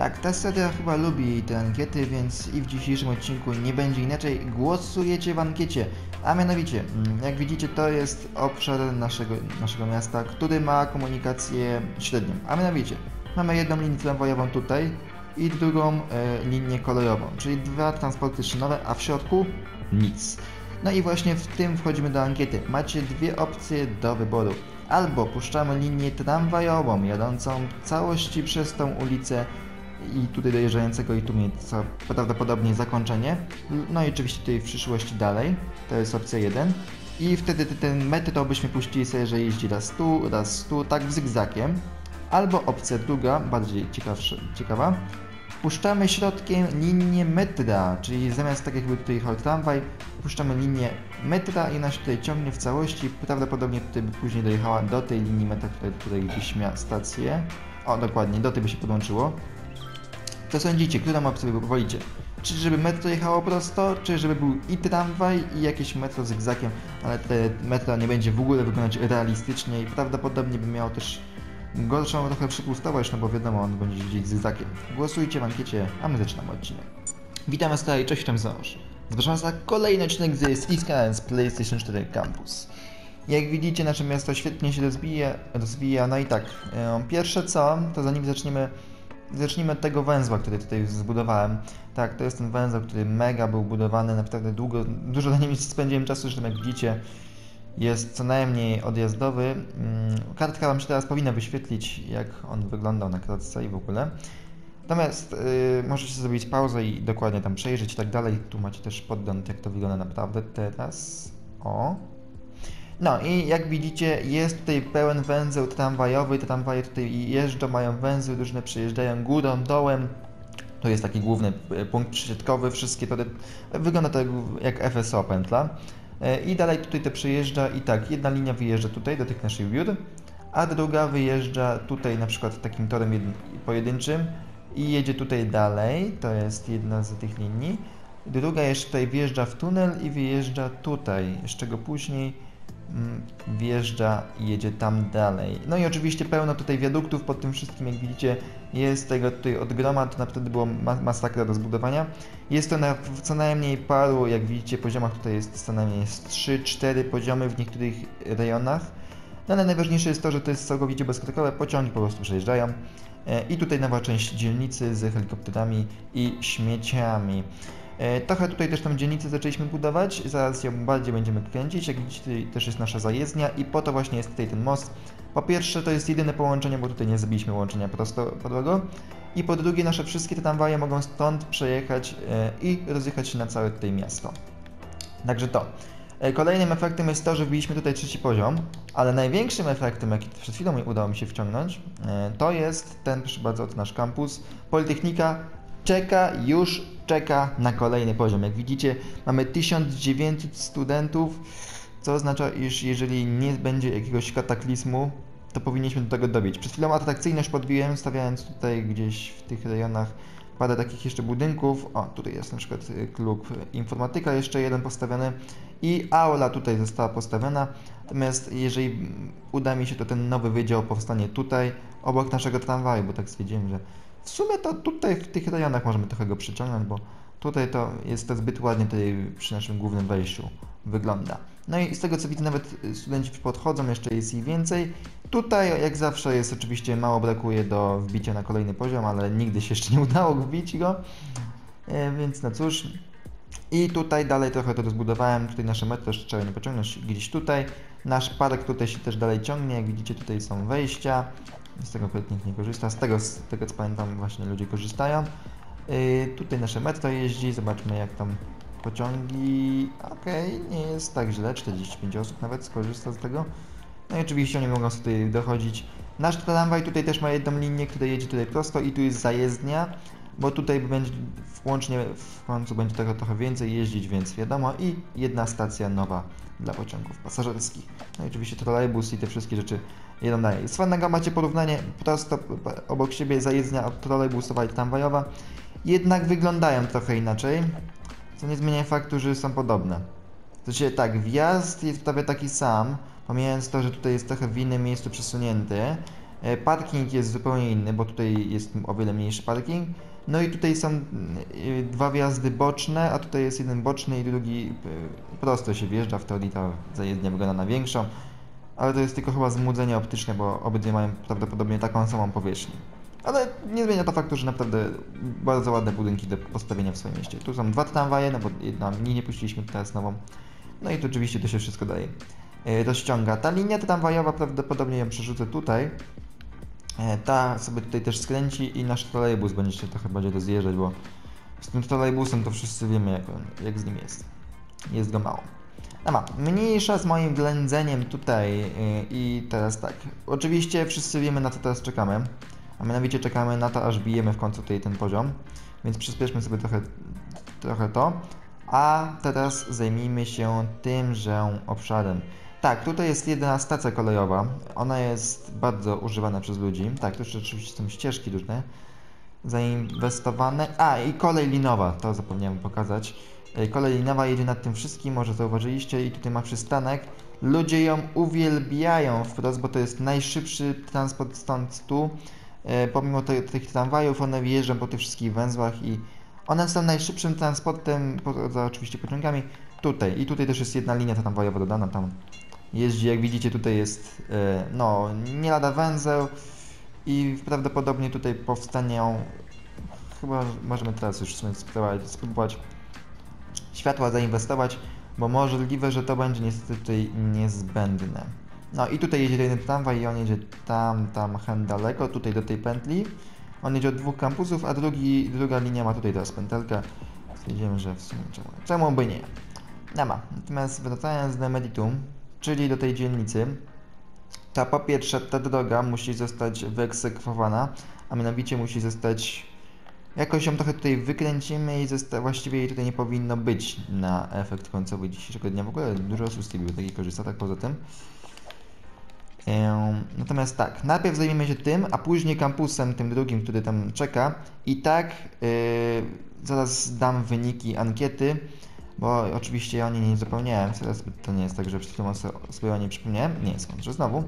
Tak, ta seria chyba lubi te ankiety, więc i w dzisiejszym odcinku nie będzie inaczej. Głosujecie w ankiecie. A mianowicie, mm, jak widzicie, to jest obszar naszego, naszego miasta, który ma komunikację średnią. A mianowicie, mamy jedną linię tramwajową tutaj i drugą e, linię kolejową, czyli dwa transporty szynowe, a w środku nic. No i właśnie w tym wchodzimy do ankiety. Macie dwie opcje do wyboru. Albo puszczamy linię tramwajową jadącą całości przez tą ulicę i tutaj dojeżdżającego i co prawdopodobnie zakończenie. No i oczywiście tutaj w przyszłości dalej. To jest opcja 1. I wtedy ten metro byśmy puścili sobie, że jeździ raz tu, raz tu, tak zygzakiem. Albo opcja druga, bardziej ciekawa. Puszczamy środkiem linię metra, czyli zamiast tak jakby tutaj jechał tramwaj, puszczamy linię metra i ona się tutaj ciągnie w całości. Prawdopodobnie tutaj by później dojechała do tej linii metra, która tutaj gdzieś miała stację. O, dokładnie, do tej by się podłączyło. Co sądzicie, którą opcję wolicie? Czy żeby metro jechało prosto, czy żeby był i tramwaj, i jakieś metro zygzakiem, ale te metro nie będzie w ogóle wyglądać realistycznie i prawdopodobnie by miało też gorszą trochę przypustowość, no bo wiadomo, on będzie jeździć zygzakiem. Głosujcie w ankiecie, a my zaczynamy odcinek. Witam Was tutaj, cześć, tam Ząż. Zapraszam Was na kolejny odcinek z Sliska z PlayStation 4 Campus. Jak widzicie, nasze miasto świetnie się rozwija, rozwija. no i tak, e, pierwsze co, to zanim zaczniemy Zacznijmy od tego węzła, który tutaj zbudowałem. Tak, to jest ten węzeł, który mega był budowany, naprawdę długo, dużo na nim spędziłem czasu, zresztą jak widzicie jest co najmniej odjazdowy. Mm, kartka Wam się teraz powinna wyświetlić, jak on wyglądał na kartce i w ogóle. Natomiast yy, możecie zrobić pauzę i dokładnie tam przejrzeć i tak dalej. Tu macie też podgląd, jak to wygląda naprawdę teraz. O, no i jak widzicie jest tutaj pełen węzeł tramwajowy, tramwaje tutaj jeżdżą, mają węzeł różne, przyjeżdżają górą, dołem. To jest taki główny e, punkt przysiadkowy, wszystkie to wygląda to jak FSO pętla. E, I dalej tutaj to przejeżdża i tak, jedna linia wyjeżdża tutaj do tych naszych biur, a druga wyjeżdża tutaj na przykład takim torem pojedynczym i jedzie tutaj dalej, to jest jedna z tych linii. Druga jeszcze tutaj wjeżdża w tunel i wyjeżdża tutaj, z czego później wjeżdża i jedzie tam dalej. No i oczywiście pełno tutaj wiaduktów pod tym wszystkim, jak widzicie, jest tego tutaj od groma, to naprawdę było masakra do zbudowania. Jest to na co najmniej paru, jak widzicie, poziomach, tutaj jest co najmniej 3-4 poziomy w niektórych rejonach. No ale najważniejsze jest to, że to jest całkowicie bezkrokowe, pociągi po prostu przejeżdżają. E, I tutaj nowa część dzielnicy z helikopterami i śmieciami. E, trochę tutaj też tą dzielnicę zaczęliśmy budować, zaraz ją bardziej będziemy kręcić, jak widzicie tutaj też jest nasza zajezdnia i po to właśnie jest tutaj ten most. Po pierwsze to jest jedyne połączenie, bo tutaj nie zrobiliśmy łączenia prostopodłego i po drugie nasze wszystkie te tramwaje mogą stąd przejechać e, i rozjechać się na całe tutaj miasto. Także to. E, kolejnym efektem jest to, że wbiliśmy tutaj trzeci poziom, ale największym efektem, jaki przed chwilą udało mi się wciągnąć, to jest ten, proszę bardzo, to nasz kampus, Politechnika czeka, już czeka na kolejny poziom. Jak widzicie, mamy 1900 studentów, co oznacza, iż jeżeli nie będzie jakiegoś kataklizmu, to powinniśmy do tego dobić. Przed chwilą atrakcyjność podbiłem, stawiając tutaj gdzieś w tych rejonach parę takich jeszcze budynków. O, tutaj jest na przykład klub informatyka jeszcze jeden postawiony i aula tutaj została postawiona. Natomiast jeżeli uda mi się, to ten nowy wydział powstanie tutaj, obok naszego tramwaju, bo tak stwierdziłem, że w sumie to tutaj w tych rejonach możemy trochę go przyciągnąć, bo tutaj to jest to zbyt ładnie tutaj przy naszym głównym wejściu wygląda. No i z tego co widzę nawet studenci podchodzą, jeszcze jest ich więcej. Tutaj jak zawsze jest oczywiście mało brakuje do wbicia na kolejny poziom, ale nigdy się jeszcze nie udało wbić go. E, więc no cóż. I tutaj dalej trochę to rozbudowałem, tutaj nasze metro jeszcze trzeba nie pociągnąć gdzieś tutaj. Nasz park tutaj się też dalej ciągnie, jak widzicie tutaj są wejścia. Z tego nikt nie korzysta. Z tego, z tego co pamiętam, właśnie ludzie korzystają. Yy, tutaj nasze metro jeździ. Zobaczmy, jak tam pociągi. Okej, okay, nie jest tak źle. 45 osób nawet skorzysta z tego. No i oczywiście oni mogą sobie dochodzić. Nasz tramwaj tutaj też ma jedną linię, która jedzie tutaj prosto i tu jest zajezdnia, bo tutaj będzie włącznie w końcu będzie tego trochę więcej jeździć, więc wiadomo i jedna stacja nowa dla pociągów pasażerskich. No i oczywiście trolejbus i te wszystkie rzeczy jedą dalej. Z fajnego macie porównanie prosto obok siebie zajezdnia trolejbusowa i tramwajowa, jednak wyglądają trochę inaczej, co nie zmienia faktu, że są podobne. Znaczy tak, wjazd jest prawie taki sam, pomijając to, że tutaj jest trochę w innym miejscu przesunięty, E, Parking jest zupełnie inny, bo tutaj jest o wiele mniejszy parking. No i tutaj są y, dwa wjazdy boczne, a tutaj jest jeden boczny i drugi y, prosto się wjeżdża. W teorii ta zajezdnia wygląda na większą, ale to jest tylko chyba złudzenie optyczne, bo obydwie mają prawdopodobnie taką samą powierzchnię. Ale nie zmienia to faktu, że naprawdę bardzo ładne budynki do postawienia w swoim mieście. Tu są dwa tramwaje, no bo jedną linię puściliśmy teraz nową. No i tu oczywiście to się wszystko dalej e, rozciąga. Ta linia tramwajowa prawdopodobnie ją przerzucę tutaj. E, Ta sobie tutaj też skręci i nasz trolejbus będzie się trochę bardziej rozjeżdżać, bo z tym trolejbusem to wszyscy wiemy jak, on, jak z nim jest. Jest go mało. No ma, mniejsza z moim ględzeniem tutaj yy, i teraz tak. Oczywiście wszyscy wiemy na co teraz czekamy. A mianowicie czekamy na to, aż bijemy w końcu tutaj ten poziom. Więc przyspieszmy sobie trochę, trochę to. A teraz zajmijmy się tymże obszarem. Tak, tutaj jest jedyna stacja kolejowa. Ona jest bardzo używana przez ludzi. Tak, tu jeszcze oczywiście są ścieżki różne zainwestowane. A, i kolej linowa, to zapomniałem pokazać. E, Kolej linowa jedzie nad tym wszystkim, może zauważyliście, i tutaj ma przystanek. Ludzie ją uwielbiają wprost, bo to jest najszybszy transport stąd tu. E, pomimo te, tych tramwajów, one wjeżdżą po tych wszystkich węzłach i one są najszybszym transportem, poza oczywiście pociągami, tutaj. I tutaj też jest jedna linia tramwajowa dodana, tam jeździ, jak widzicie, tutaj jest, e, no, nie lada węzeł i prawdopodobnie tutaj powstanie, chyba możemy teraz już spróbować, spróbować światła zainwestować, bo możliwe, że to będzie niestety tutaj niezbędne. No i tutaj jedzie jeden tramwaj i on jedzie tam, tam hen daleko, tutaj do tej pętli. On jedzie od dwóch kampusów, a drugi, druga linia ma tutaj teraz pętelkę. Stwierdziłem, że w sumie czemu, czemu by nie. Nie ma. Natomiast wracając do Meditum, czyli do tej dzielnicy, ta po pierwsze, ta droga musi zostać wyeksekwowana, a mianowicie musi zostać Jakoś ją trochę tutaj wykręcimy i zosta- właściwie jej tutaj nie powinno być na efekt końcowy dzisiejszego dnia. W ogóle dużo osób z tej biblioteki korzysta, tak poza tym. Natomiast tak, najpierw zajmiemy się tym, a później kampusem, tym drugim, który tam czeka. I tak yy, zaraz dam wyniki ankiety, bo oczywiście ja o niej nie zapomniałem. Teraz to nie jest tak, że przed chwilą so- sobie o niej przypomniałem. Nie, skądże znowu.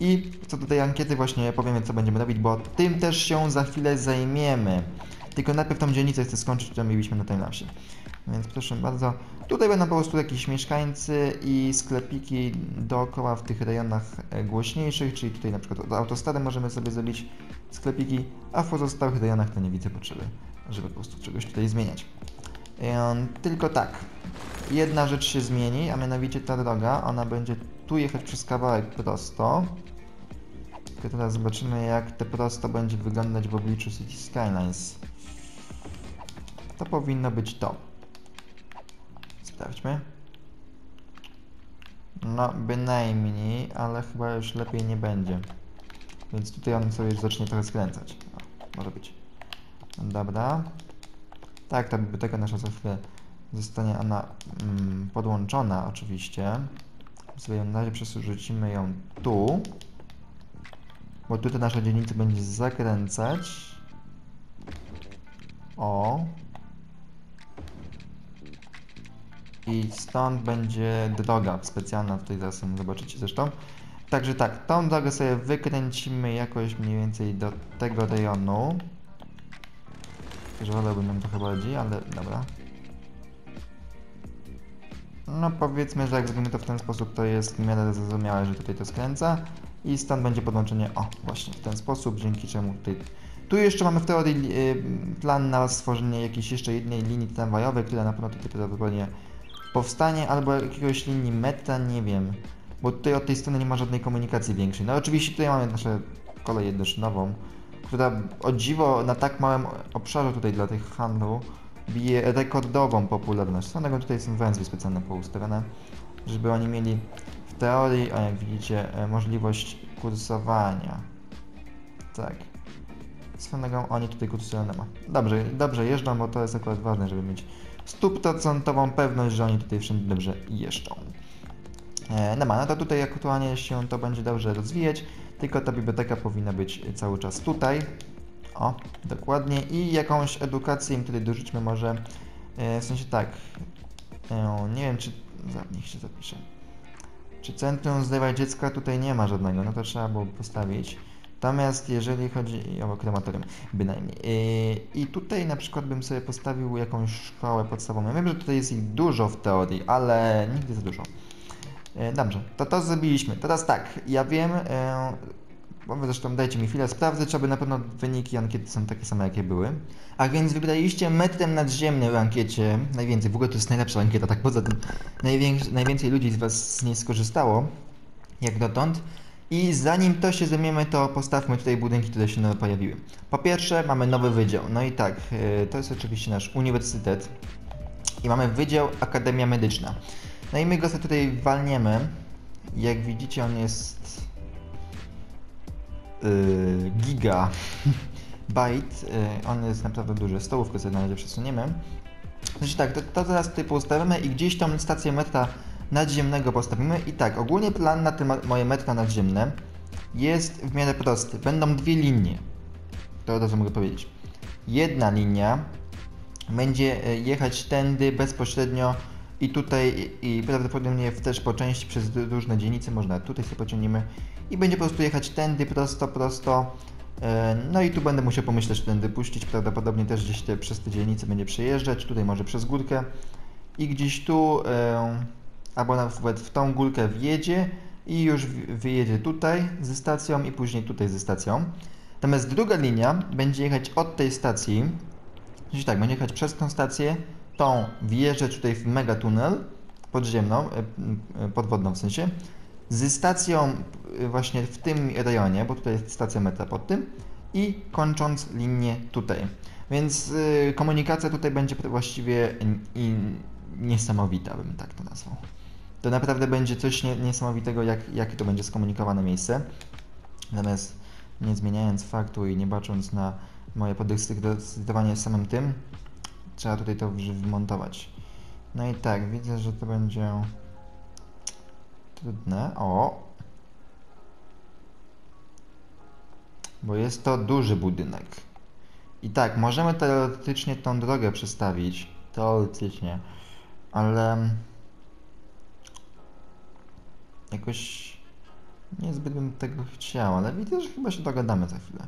I co do tej ankiety właśnie powiemy, co będziemy robić, bo tym też się za chwilę zajmiemy. Tylko najpierw tą dzielnicę chcę skończyć, którą mieliśmy na timelapsie. Więc proszę bardzo. Tutaj będą po prostu jakieś mieszkańcy i sklepiki dookoła w tych rejonach e, głośniejszych, czyli tutaj na przykład od autostrady możemy sobie zrobić sklepiki, a w pozostałych rejonach to nie widzę potrzeby, żeby po prostu czegoś tutaj zmieniać. Em, Tylko tak, jedna rzecz się zmieni, a mianowicie ta droga, ona będzie tu jechać przez kawałek prosto. Tylko teraz zobaczymy jak te prosto będzie wyglądać w obliczu City Skylines. To powinno być to. Sprawdźmy. No, bynajmniej, ale chyba już lepiej nie będzie. Więc tutaj on sobie zacznie trochę skręcać. O, może być. Dobra. Tak, ta biblioteka nasza za chwilę zostanie ona mm, podłączona oczywiście. Sobie ją na razie przerzucimy ją tu. Bo tutaj nasza dzielnica będzie zakręcać. O. I stąd będzie droga specjalna, tutaj zaraz ją zobaczycie zresztą. Także tak, tą drogę sobie wykręcimy jakoś mniej więcej do tego rejonu. Że wolałbym ją trochę bardziej, ale dobra. No powiedzmy, że jak zrobimy to w ten sposób, to jest w miarę zrozumiałe, że tutaj to skręca. I stąd będzie podłączenie, o właśnie w ten sposób, dzięki czemu tutaj... Tu jeszcze mamy w teorii y, plan na stworzenie jakiejś jeszcze jednej linii tramwajowej, która na pewno tutaj prawdopodobnie powstanie, albo jakiegoś linii metra, nie wiem. Bo tutaj od tej strony nie ma żadnej komunikacji większej. No oczywiście tutaj mamy nasze kolej jednoszynową, która o dziwo na tak małym obszarze tutaj dla tych handlu bije rekordową popularność. Drogą tutaj są węzły specjalne poustawione, żeby oni mieli w teorii, a jak widzicie, e, możliwość kursowania. Tak. Swoją oni tutaj kursują nie ma. Dobrze, dobrze jeżdżą, bo to jest akurat ważne, żeby mieć stuprocentową pewność, że oni tutaj wszędzie dobrze jeżdżą. E, No ma, no to tutaj aktualnie się to będzie dobrze rozwijać, tylko ta biblioteka powinna być cały czas tutaj. O, dokładnie. I jakąś edukację im tutaj dorzućmy może. E, W sensie tak. e, Nie wiem, czy. Niech się zapisze. Czy centrum zdrowia dziecka tutaj nie ma żadnego? No to trzeba było postawić. Natomiast jeżeli chodzi o krematorium, bynajmniej. I tutaj na przykład bym sobie postawił jakąś szkołę podstawową. Ja wiem, że tutaj jest ich dużo w teorii, ale nigdy za dużo. Yy, Dobrze, to to zrobiliśmy. Teraz tak, ja wiem, wy zresztą dajcie mi chwilę, sprawdzę, czy aby na pewno wyniki ankiety są takie same, jakie były. A więc wybraliście metrem nadziemnym w ankiecie najwięcej. W ogóle to jest najlepsza ankieta, tak poza tym najwięcej ludzi z Was z niej skorzystało, jak dotąd. I zanim to się zajmiemy, to postawmy tutaj budynki, które się nowe pojawiły. Po pierwsze, mamy nowy wydział. No i tak, yy, to jest oczywiście nasz uniwersytet. I mamy Wydział Akademia Medyczna. No i my go sobie tutaj walniemy. Jak widzicie, on jest yy, giga byte. Yy, on jest naprawdę duży. Stołówkę sobie na razie przesuniemy. Znaczy tak, to, to teraz tutaj postawimy i gdzieś tą stację metra nadziemnego postawimy. I tak, ogólnie plan na te moje metra nadziemne jest w miarę prosty. Będą dwie linie. To od razu mogę powiedzieć. Jedna linia będzie e, jechać tędy bezpośrednio i tutaj i prawdopodobnie też po części przez różne dzielnice można tutaj sobie pociągniemy i będzie po prostu jechać tędy prosto, prosto. E, No i tu będę musiał pomyśleć, tędy puścić. Prawdopodobnie też gdzieś te, przez te dzielnice będzie przejeżdżać. Tutaj może przez górkę i gdzieś tu e, albo nawet w tą górkę wjedzie i już wyjedzie tutaj ze stacją i później tutaj ze stacją. Natomiast druga linia będzie jechać od tej stacji, czyli tak, będzie jechać przez tą stację, tą wjeżdżać tutaj w megatunel podziemną, e, e, podwodną w sensie, ze stacją e, właśnie w tym rejonie, bo tutaj jest stacja metra pod tym i kończąc linię tutaj. Więc komunikacja tutaj będzie właściwie niesamowita, bym tak to nazwał. To naprawdę będzie coś nie, niesamowitego, jak, jakie to będzie skomunikowane miejsce. Natomiast nie zmieniając faktu i nie bacząc na moje podekscytowanie samym tym, trzeba tutaj to wmontować. No i tak, widzę, że to będzie trudne. O! Bo jest to duży budynek. I tak, możemy teoretycznie tą drogę przestawić. Teoretycznie. Ale... Jakoś... Niezbyt bym tego chciał, ale widzę, że chyba się dogadamy za chwilę.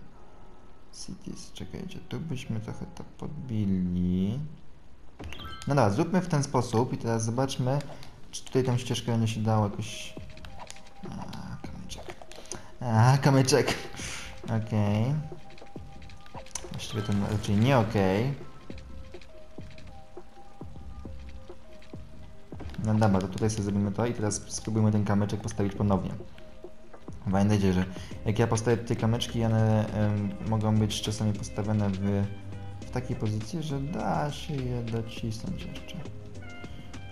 Cities, czekajcie, tu byśmy trochę to podbili. No dobra, zróbmy w ten sposób i teraz zobaczmy, czy tutaj tą ścieżkę będzie się dało jakoś... A, kamyczek. A, kamyczek. Okej. Właściwie to raczej nie okej. No dobra, to tutaj sobie zrobimy to i teraz spróbujmy ten kamyczek postawić ponownie. Pamiętajcie, że jak ja postawię te kamyczki, one em, mogą być czasami postawione w, w takiej pozycji, że da się je docisnąć jeszcze.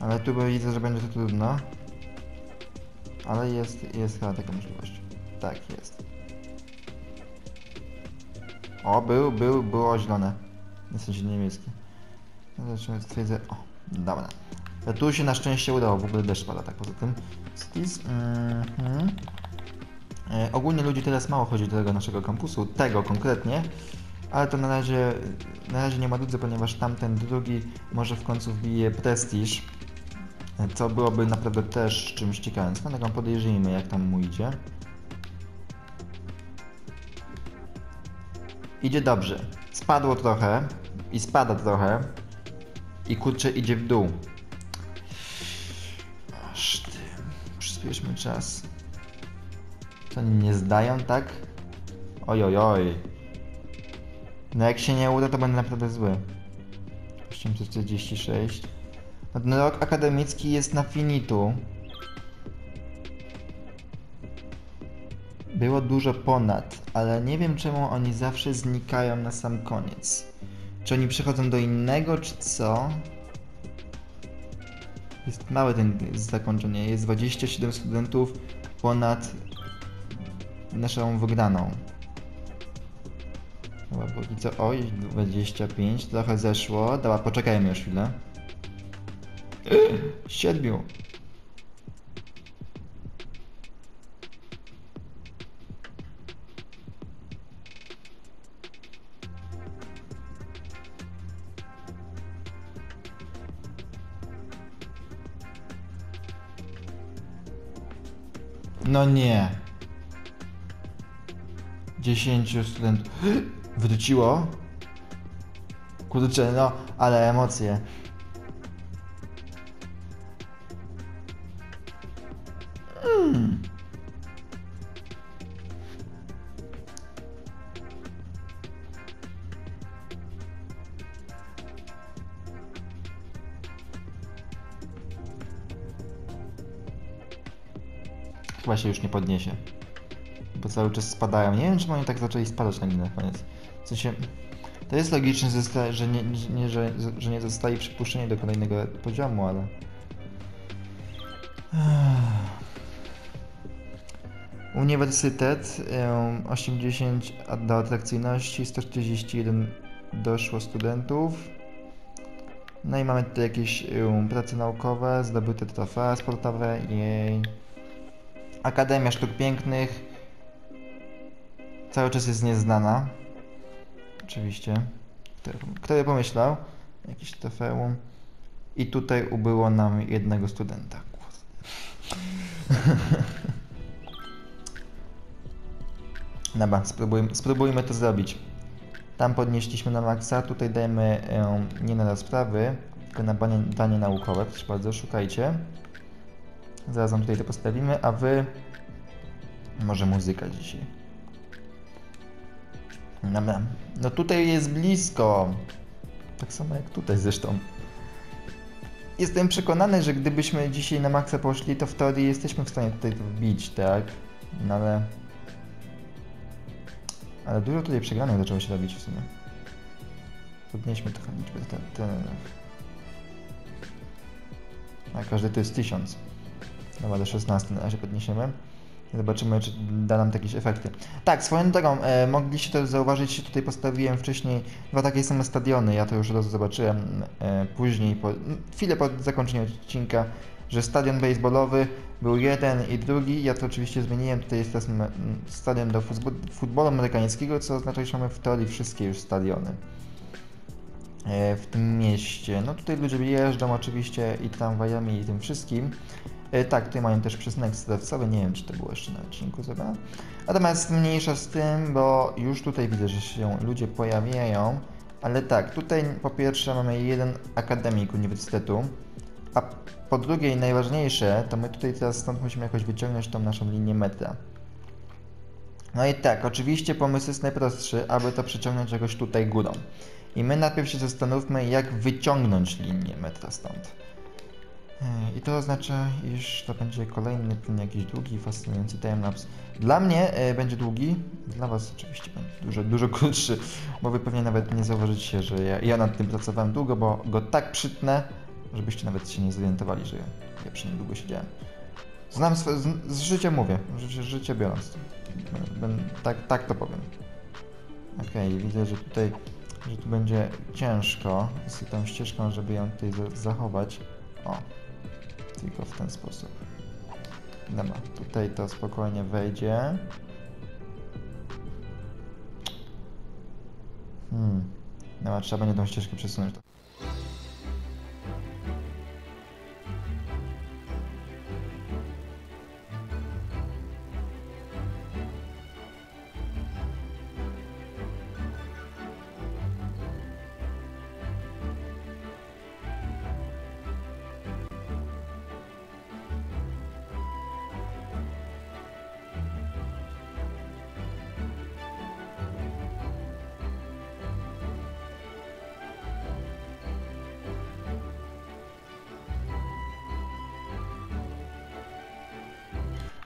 Ale tu widzę, że będzie to trudno. Ale jest, jest chyba taka możliwość. Tak, jest. O, był, był, było zielone. W sensie niebieskie. No Zobaczymy, stwierdzę. O, dobra. Tu się na szczęście udało, w ogóle deszcz pada tak poza tym. Cities. Mhm. E, ogólnie ludzi teraz mało chodzi do tego naszego kampusu, tego konkretnie, ale to na razie, na razie nie ma dudzy, ponieważ tamten drugi może w końcu wbije prestiż, e, co byłoby naprawdę też czymś ciekawym. Swoją drogą podejrzyjmy, jak tam mu idzie. Idzie dobrze. Spadło trochę i spada trochę i kurczę idzie w dół. Aż ty, przyspieszmy czas. To oni nie zdają, tak? Oj, oj, oj. No jak się nie uda, to będę naprawdę zły. 846. No rok akademicki jest na finitu. Było dużo ponad, ale nie wiem czemu oni zawsze znikają na sam koniec. Czy oni przechodzą do innego, czy co? Jest mały ten zakończenie. Jest 27 studentów ponad naszą wygraną. Dobra, póki co, oj, 25, trochę zeszło. Dobra, poczekajmy już chwilę. Siedmiu. No nie. 10 studentów. Wróciło? Kurczę, no, ale emocje. Mm. Chyba się już nie podniesie. Bo cały czas spadają. Nie wiem, czy oni tak zaczęli spadać na na koniec. W sensie, to jest logiczne, że nie, nie, że, że nie zostali przypuszczeni do kolejnego poziomu, ale... Uniwersytet, em, 80 do atrakcyjności, 141 doszło studentów. No i mamy tutaj jakieś em, prace naukowe, zdobyte trofea sportowe, jej. Akademia Sztuk Pięknych cały czas jest nieznana. Oczywiście. Kto, by pomyślał? Jakiś trofeum. I tutaj ubyło nam jednego studenta. Dobra, spróbujmy, spróbujmy to zrobić. Tam podnieśliśmy na maksa, tutaj dajemy em, nie na rozprawy, tylko na banie, danie naukowe. Proszę bardzo, szukajcie. Zaraz wam tutaj to postawimy, a wy... Może muzyka dzisiaj. No tutaj jest blisko. Tak samo jak tutaj zresztą. Jestem przekonany, że gdybyśmy dzisiaj na maksa poszli, to w teorii jesteśmy w stanie tutaj wbić, tak? No ale... Ale dużo tutaj przegranych zaczęło się robić w sumie. Podnieśmy trochę liczbę ten, terenów. A każdy to jest 1000. Dobra, do 16 na razie podniesiemy. Zobaczymy, czy da nam jakieś efekty. Tak, swoją drogą, e, mogliście to zauważyć, tutaj postawiłem wcześniej dwa takie same stadiony. Ja to już od razu zobaczyłem e, później, po, chwilę po zakończeniu odcinka, że stadion baseballowy był jeden i drugi. Ja to oczywiście zmieniłem. Tutaj jest teraz stadion do futbolu amerykańskiego, co oznacza, że mamy w teorii wszystkie już stadiony e, w tym mieście. No tutaj ludzie jeżdżą oczywiście i tramwajami i tym wszystkim. E, Tak, tutaj mają też przystanek stercowy, nie wiem czy to było jeszcze na odcinku zrobione. Natomiast mniejsza z tym, bo już tutaj widzę, że się ludzie pojawiają. Ale tak, tutaj po pierwsze mamy jeden akademik uniwersytetu, a po drugie i najważniejsze, to my tutaj teraz stąd musimy jakoś wyciągnąć tą naszą linię metra. No i tak, oczywiście pomysł jest najprostszy, aby to przeciągnąć jakoś tutaj górą. I my najpierw się zastanówmy, jak wyciągnąć linię metra stąd. I to oznacza, iż to będzie kolejny ten jakiś długi, fascynujący timelapse. Dla mnie e, będzie długi, dla Was oczywiście będzie dużo, dużo krótszy, bo Wy pewnie nawet nie zauważycie, że ja, ja nad tym pracowałem długo, bo go tak przytnę, żebyście nawet się nie zorientowali, że ja przy nim długo siedziałem. Znam swe, z, z życia mówię, życie, życie biorąc. Ben, tak, tak to powiem. Okej, widzę, że tutaj, że tu będzie ciężko z tą ścieżką, żeby ją tutaj za, zachować. O, tylko w ten sposób. Dobra, tutaj to spokojnie wejdzie. Hmm. Dobra, trzeba będzie tą ścieżkę przesunąć.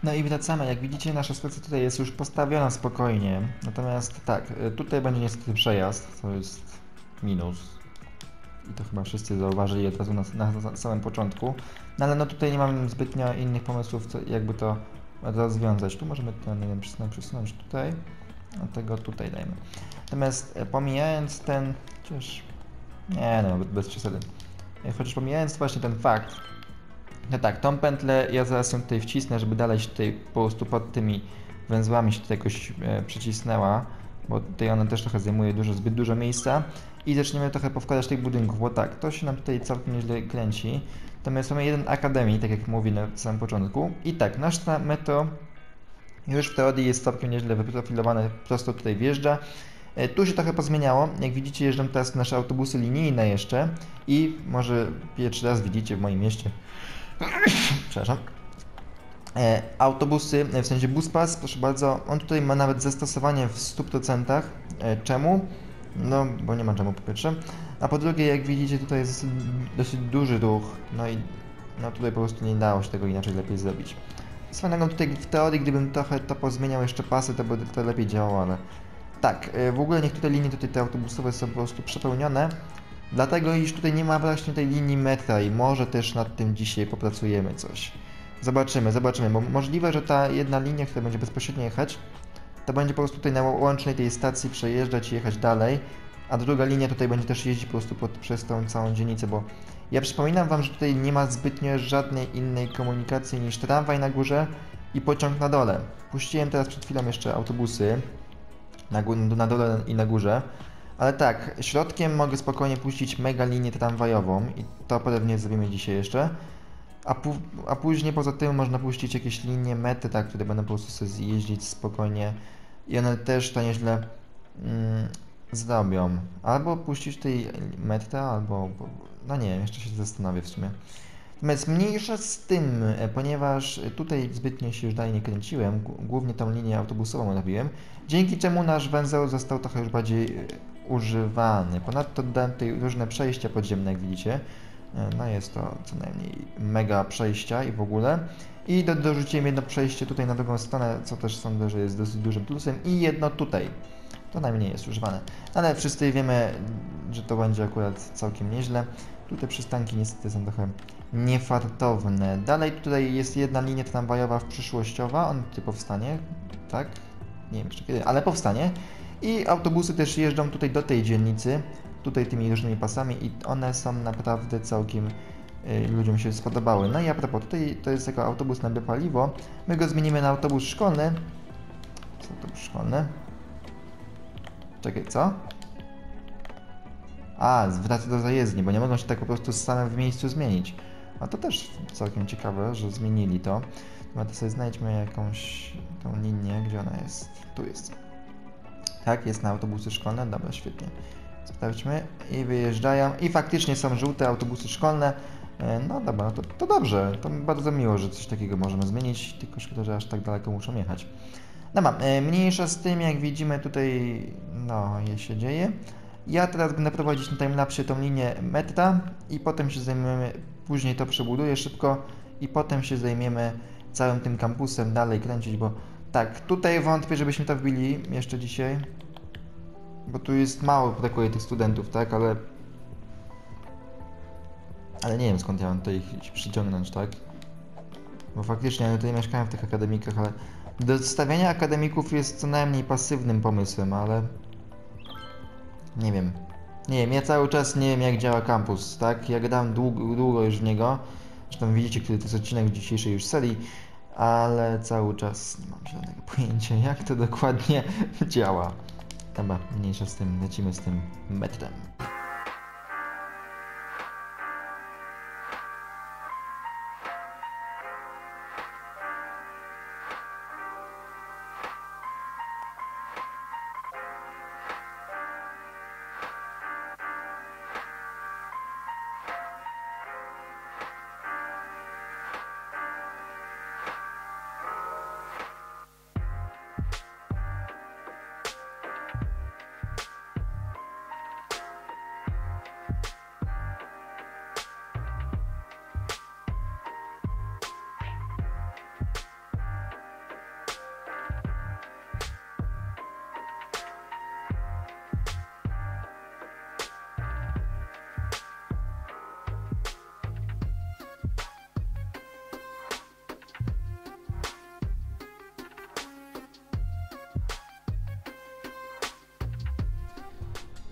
No i wracamy. Jak widzicie, nasza stacja tutaj jest już postawiona spokojnie. Natomiast tak, y, tutaj będzie niestety przejazd, to jest minus. I to chyba wszyscy zauważyli od razu na, na, na samym początku. No ale no tutaj nie mam zbytnio innych pomysłów, co, jakby to rozwiązać. Tu możemy ten jeden przesunąć, przesunąć tutaj, a tego tutaj dajmy. Natomiast e, pomijając ten, chociaż nie no, bez przesady. E, Chociaż pomijając właśnie ten fakt, no tak, tą pętlę ja zaraz ją tutaj wcisnę, żeby dalej się tutaj po prostu pod tymi węzłami się tutaj jakoś e, przycisnęła, bo tutaj ona też trochę zajmuje dużo, zbyt dużo miejsca i zaczniemy trochę powkładać tych budynków, bo tak, to się nam tutaj całkiem nieźle kręci. Natomiast mamy jeden akademii, tak jak mówi na samym początku i tak, nasz metro Już w teorii jest całkiem nieźle wyprofilowane, prosto tutaj wjeżdża. E, Tu się trochę pozmieniało. Jak widzicie, jeżdżą teraz nasze autobusy linijne jeszcze i może pierwszy raz widzicie w moim mieście. Przepraszam. E, autobusy, e, w sensie Buspas, proszę bardzo, on tutaj ma nawet zastosowanie w 100%. E, czemu? No, bo nie ma czemu po pierwsze. A po drugie, jak widzicie, tutaj jest dosyć, duży ruch, no i no tutaj po prostu nie dało się tego inaczej lepiej zrobić. Swoją tutaj w teorii, gdybym trochę to pozmieniał jeszcze pasy, to by to lepiej działało, ale... Tak, e, w ogóle niektóre linie tutaj te autobusowe są po prostu przepełnione, dlatego iż tutaj nie ma właśnie tej linii metra i może też nad tym dzisiaj popracujemy coś. Zobaczymy, zobaczymy, bo możliwe, że ta jedna linia, która będzie bezpośrednio jechać, to będzie po prostu tutaj na łącznej tej stacji przejeżdżać i jechać dalej, a druga linia tutaj będzie też jeździć po prostu pod, przez tą całą dzielnicę, bo ja przypominam Wam, że tutaj nie ma zbytnio żadnej innej komunikacji niż tramwaj na górze i pociąg na dole. Puściłem teraz przed chwilą jeszcze autobusy na, na dole i na górze, ale tak, środkiem mogę spokojnie puścić mega linię tramwajową i to pewnie zrobimy dzisiaj jeszcze. A, a później poza tym można puścić jakieś linie metra, które będą po prostu sobie jeździć spokojnie i one też to nieźle mm, zrobią. Albo puścić tej metra, albo... no nie wiem, jeszcze się zastanowię w sumie. Natomiast mniejsza z tym, e, ponieważ tutaj zbytnio się już dalej nie kręciłem, głównie tą linię autobusową robiłem, dzięki czemu nasz węzeł został trochę już bardziej e, używany. Ponadto dodałem tutaj różne przejścia podziemne, jak widzicie. E, No jest to co najmniej mega przejścia i w ogóle. I do, dorzuciłem jedno przejście tutaj na drugą stronę, co też sądzę, że jest dosyć dużym plusem. I jedno tutaj. To najmniej jest używane. Ale wszyscy wiemy, że to będzie akurat całkiem nieźle. Tutaj przystanki niestety są trochę niefartowne. Dalej tutaj jest jedna linia tramwajowa w przyszłościowa, on tutaj powstanie, tak? Nie wiem jeszcze kiedy, ale powstanie. I autobusy też jeżdżą tutaj do tej dzielnicy, tutaj tymi różnymi pasami i one są naprawdę całkiem y, ludziom się spodobały. No i a propos, tutaj to jest jako autobus na biopaliwo. My go zmienimy na autobus szkolny. Co autobus szkolny? Czekaj, co? A, wraca do zajezdni, bo nie mogą się tak po prostu same w miejscu zmienić. A to też całkiem ciekawe, że zmienili to. No to sobie znajdźmy jakąś tą linię, gdzie ona jest. Tu jest. Tak, jest na autobusy szkolne, dobra, świetnie. Sprawdźmy i wyjeżdżają. I faktycznie są żółte autobusy szkolne. E, No dobra, no to, to dobrze. To bardzo miło, że coś takiego możemy zmienić, tylko szkoda, że aż tak daleko muszą jechać. Dobra, e, mniejsza z tym, jak widzimy tutaj, no, je się dzieje. Ja teraz będę prowadzić na timelapsie tą linię metra i potem się zajmiemy, później to przebuduję szybko i potem się zajmiemy całym tym kampusem dalej kręcić, bo tak, tutaj wątpię, żebyśmy to wbili jeszcze dzisiaj, bo tu jest mało, brakuje tych studentów, tak, ale ale nie wiem skąd ja mam tutaj ich przyciągnąć, tak? Bo faktycznie ja tutaj mieszkałem w tych akademikach, ale dostawianie akademików jest co najmniej pasywnym pomysłem, ale nie wiem. Nie wiem, ja cały czas nie wiem jak działa kampus, tak? Ja gadałem długo, długo już w niego. Zresztą widzicie, który to jest odcinek dzisiejszej już serii, ale cały czas nie mam żadnego pojęcia jak to dokładnie działa. Dobra, mniejsza z tym, lecimy z tym metrem.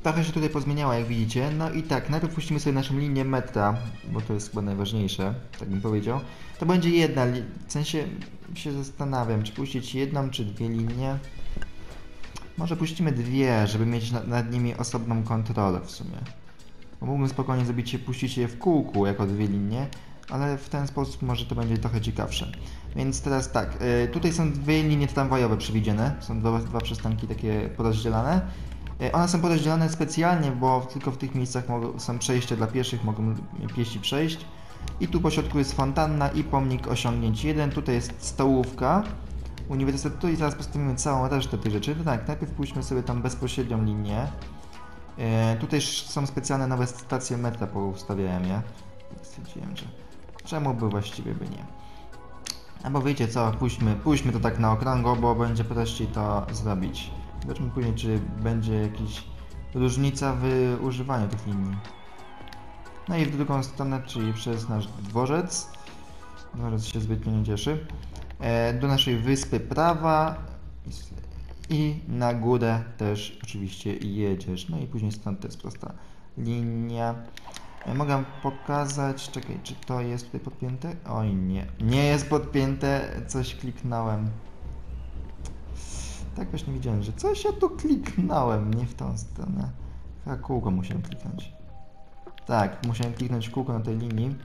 Trochę się tutaj pozmieniała, jak widzicie. No i tak, najpierw puścimy sobie naszą linię metra, bo to jest chyba najważniejsze, tak bym powiedział. To będzie jedna, w sensie się zastanawiam, czy puścić jedną, czy dwie linie. Może puścimy dwie, żeby mieć na, nad nimi osobną kontrolę w sumie. Bo mógłbym spokojnie zrobić je, puścić je w kółku jako dwie linie, ale w ten sposób może to będzie trochę ciekawsze. Więc teraz tak, y, tutaj są dwie linie tramwajowe przewidziane, są dwa, dwa przystanki takie porozdzielane. Y, One są porozdzielane specjalnie, bo tylko w tych miejscach są przejścia dla pieszych, mogą pieści przejść. I tu po środku jest fontanna i pomnik osiągnięć 1. Tutaj jest stołówka uniwersytetu i zaraz postawimy całą resztę tych rzeczy. To tak, najpierw pójdźmy sobie tam bezpośrednią linię. E, tutaj są specjalne nowe stacje metra poustawiałem. Tak Stwierdziłem, że czemu by właściwie by nie. Albo wiecie co, pójdźmy, pójdźmy to tak na okrągło, bo będzie prościej to zrobić. Zobaczmy później, czy będzie jakaś różnica w używaniu tych linii. No i w drugą stronę, czyli przez nasz dworzec. Dworzec się zbytnio nie cieszy. E, do naszej wyspy prawa i na górę też oczywiście jedziesz. No i później stąd to jest prosta linia. E, Mogę pokazać, czekaj, czy to jest tutaj podpięte? Oj nie, nie jest podpięte, coś kliknąłem. Tak właśnie widziałem, że coś ja tu kliknąłem, nie w tą stronę. Chyba kółko musiałem kliknąć. Tak, musiałem kliknąć kółko na tej linii.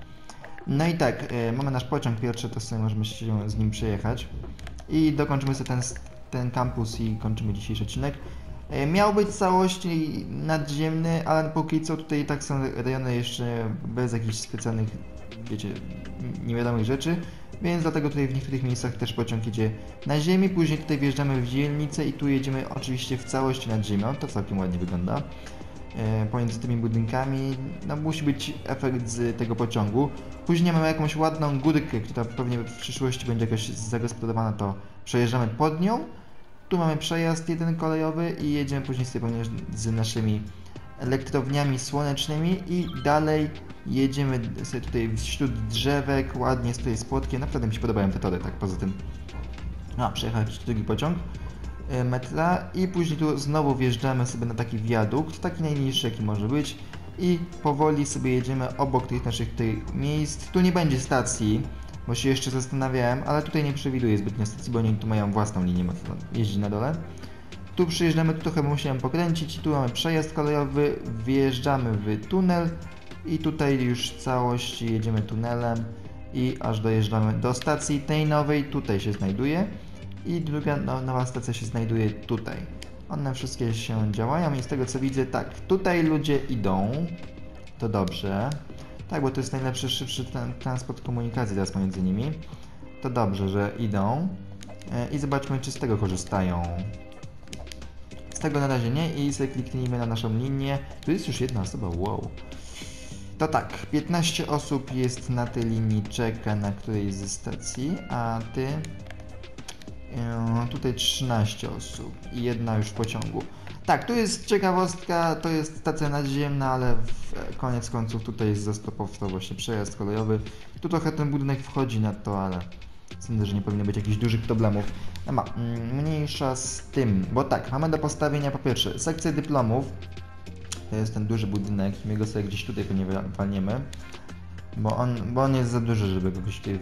No i tak, e, mamy nasz pociąg pierwszy, to sobie możemy się z nim przejechać. I dokończymy sobie ten, ten kampus i kończymy dzisiejszy odcinek. E, miał być całości nadziemny, ale póki co tutaj tak są rejony jeszcze bez jakichś specjalnych, wiecie, niewiadomych rzeczy. Więc dlatego tutaj w niektórych miejscach też pociąg idzie na ziemi, później tutaj wjeżdżamy w dzielnicę i tu jedziemy oczywiście w całości nad ziemią, to całkiem ładnie wygląda e, pomiędzy tymi budynkami. No musi być efekt z tego pociągu. Później mamy jakąś ładną górkę, która pewnie w przyszłości będzie jakoś zagospodarowana, to przejeżdżamy pod nią. Tu mamy przejazd jeden kolejowy i jedziemy później sobie z naszymi elektrowniami słonecznymi i dalej jedziemy sobie tutaj wśród drzewek, ładnie tutaj z płotkiem. Naprawdę mi się podobają te tory, tak poza tym. A, przejechał jakiś drugi pociąg e, metra i później tu znowu wjeżdżamy sobie na taki wiadukt, taki najniższy jaki może być i powoli sobie jedziemy obok tych naszych tych miejsc. Tu nie będzie stacji, bo się jeszcze zastanawiałem, ale tutaj nie przewiduję zbytnio stacji, bo oni tu mają własną linię mocno jeździ na dole. Tu przyjeżdżamy, tu trochę musiałem pokręcić, tu mamy przejazd kolejowy, wjeżdżamy w tunel i tutaj już w całości jedziemy tunelem i aż dojeżdżamy do stacji tej nowej, tutaj się znajduje i druga no, nowa stacja się znajduje tutaj. One wszystkie się działają i z tego co widzę, tak, tutaj ludzie idą, to dobrze. Tak, bo to jest najlepszy, szybszy tran- transport komunikacji teraz pomiędzy nimi. To dobrze, że idą. E, I zobaczmy, czy z tego korzystają. Z tego na razie nie i sobie kliknijmy na naszą linię. Tu jest już jedna osoba, wow. To tak, 15 osób jest na tej linii, czeka na którejś ze stacji, a ty... e, Tutaj 13 osób i jedna już w pociągu. Tak, tu jest ciekawostka, to jest stacja nadziemna, ale w koniec końców tutaj jest zastopowca właśnie przejazd kolejowy. Tu trochę ten budynek wchodzi na to, ale sądzę, że nie powinno być jakichś dużych problemów. No ma, mm, mniejsza z tym, bo tak, mamy do postawienia po pierwsze sekcję dyplomów. To jest ten duży budynek, my go sobie gdzieś tutaj pewnie wa- walniemy, bo on, bo on jest za duży, żeby go gdzieś tutaj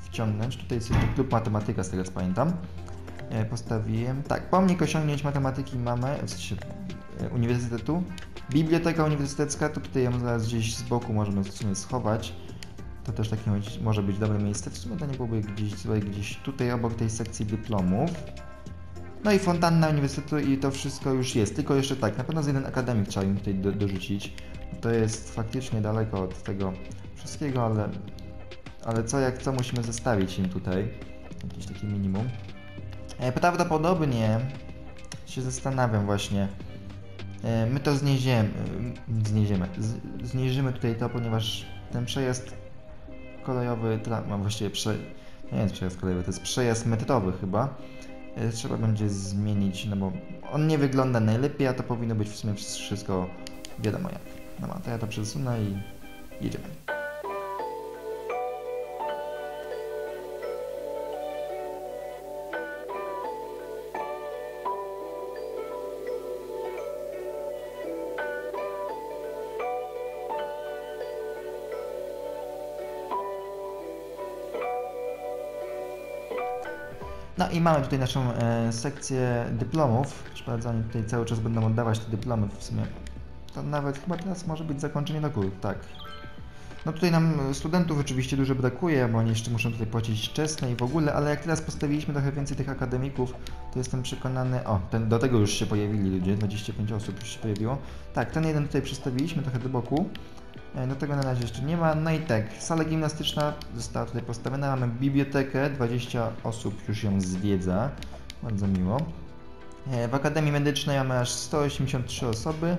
wciągnąć. Tutaj jest klub matematyka, z tego co pamiętam. E, Postawiłem. Tak, pomnik osiągnięć matematyki mamy, w sensie e, uniwersytetu. Biblioteka uniwersytecka, to tutaj ją zaraz gdzieś z boku możemy w sumie schować. To też takie może być dobre miejsce. W sumie to nie byłoby gdzieś złe, gdzieś tutaj obok tej sekcji dyplomów. No i fontanna uniwersytetu i to wszystko już jest. Tylko jeszcze tak, na pewno z jeden akademik trzeba im tutaj do, dorzucić. To jest faktycznie daleko od tego wszystkiego, ale, ale co jak co musimy zostawić im tutaj. Jakieś takie minimum. E, Prawdopodobnie się zastanawiam właśnie. E, My to znieziemy, znieziemy, zniżymy tutaj to, ponieważ ten przejazd kolejowy, no właściwie prze, nie jest przejazd kolejowy, to jest przejazd metrowy chyba. E, Trzeba będzie zmienić, no bo on nie wygląda najlepiej, a to powinno być w sumie wszystko wiadomo jak. No to ja to przesunę i jedziemy. I mamy tutaj naszą e, sekcję dyplomów. Oni tutaj cały czas będą oddawać te dyplomy w sumie. To nawet chyba teraz może być zakończenie roku, tak. No tutaj nam studentów oczywiście dużo brakuje, bo oni jeszcze muszą tutaj płacić czesne i w ogóle, ale jak teraz postawiliśmy trochę więcej tych akademików, to jestem przekonany... O, ten, do tego już się pojawili ludzie, 25 osób już się pojawiło. Tak, ten jeden tutaj przestawiliśmy trochę do boku. E, Do tego na razie jeszcze nie ma. No i tak, sala gimnastyczna została tutaj postawiona. Mamy bibliotekę, 20 osób już ją zwiedza. Bardzo miło. E, W Akademii Medycznej mamy aż 183 osoby.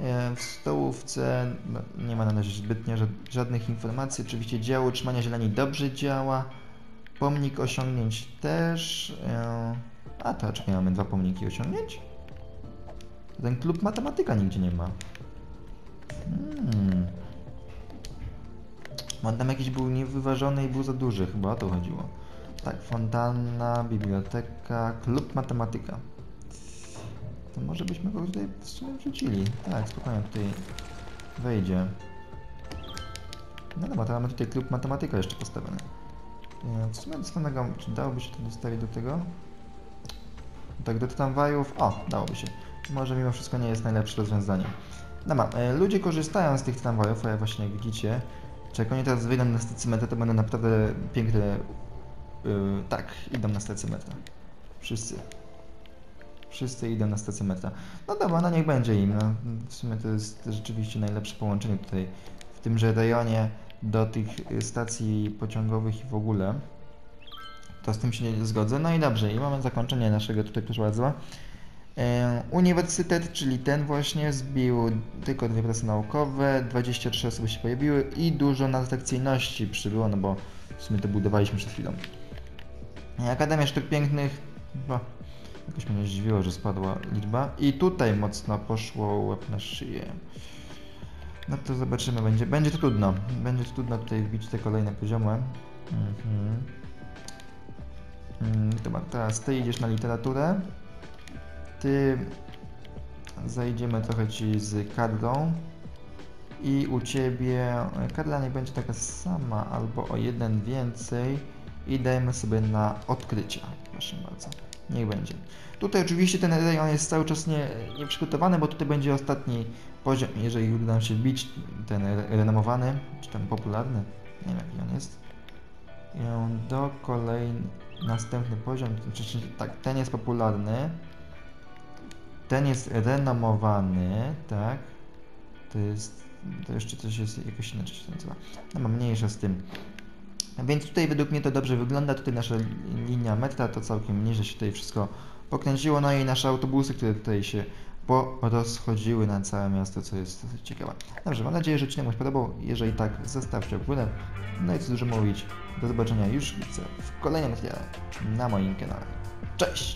E, W stołówce no, nie ma na razie zbytnio ża- żadnych informacji. Oczywiście dział utrzymania zieleni dobrze działa. Pomnik osiągnięć też. A to czekaj, mamy dwa pomniki osiągnięć? Ten klub matematyka nigdzie nie ma. Hmm. On tam jakiś był niewyważony i był za duży, chyba o to chodziło. Tak, fontanna, biblioteka, klub matematyka. To może byśmy go tutaj w sumie wrzucili. Tak, spokojnie tutaj wejdzie. No dobra, to mamy tutaj klub matematyka jeszcze postawiony. E, W sumie z samego, czy dałoby się to dostawić do tego? Tak, do tramwajów. O, dałoby się. Może mimo wszystko nie jest najlepsze rozwiązanie. Dobra, e, ludzie korzystają z tych tramwajów, a ja właśnie jak widzicie, czy jak oni teraz wyjdą na stację metra, to będą naprawdę piękne... Yy, tak, idą na stację metra. Wszyscy. Wszyscy idą na stację metra. No dobra, no niech będzie im. No. W sumie to jest rzeczywiście najlepsze połączenie tutaj w tymże rejonie do tych y, stacji pociągowych i w ogóle. To z tym się nie zgodzę. No i dobrze, i mamy zakończenie naszego tutaj. E, Uniwersytet, czyli ten właśnie, zbił tylko dwie prace naukowe, 23 osoby się pojawiły i dużo natrakcyjności przybyło, no bo w sumie to budowaliśmy przed chwilą. E, Akademia Sztuk Pięknych, bo jakoś mnie zdziwiło, że spadła liczba. I tutaj mocno poszło łeb na szyję. No to zobaczymy, będzie, będzie to trudno. Będzie to trudno tutaj wbić te kolejne poziomy. Mhm. Mm, Dobra, teraz ty idziesz na literaturę. Ty zajdziemy trochę ci z kadrą i u ciebie kadra nie będzie taka sama albo o jeden więcej i dajemy sobie na odkrycia. Proszę bardzo. Niech będzie. Tutaj oczywiście ten rejon jest cały czas nie, nieprzygotowany, bo tutaj będzie ostatni poziom, jeżeli uda nam się wbić ten re- renomowany, czy ten popularny, nie wiem jaki on jest. I on do kolejny, następny poziom, czy, czy, tak, ten jest popularny, ten jest renomowany, tak, to jest, to jeszcze coś jest, jakoś inaczej się nazywa, no ma mniejsza z tym. Więc tutaj według mnie to dobrze wygląda, tutaj nasza li- linia metra to całkiem nieźle się tutaj wszystko pokręciło, no i nasze autobusy, które tutaj się porozchodziły na całe miasto, co jest dosyć ciekawe. Dobrze, mam nadzieję, że odcinek się podobał, jeżeli tak, zostawcie opłynę. No i co dużo mówić, do zobaczenia już w kolejnym materiale na moim kanale. Cześć!